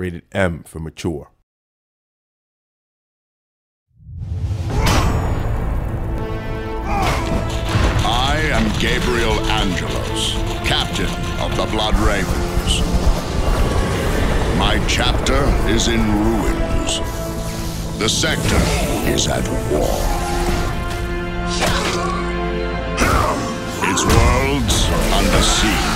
Rated M for mature. I am Gabriel Angelos, captain of the Blood Ravens. My chapter is in ruins. The sector is at war. Its worlds under siege.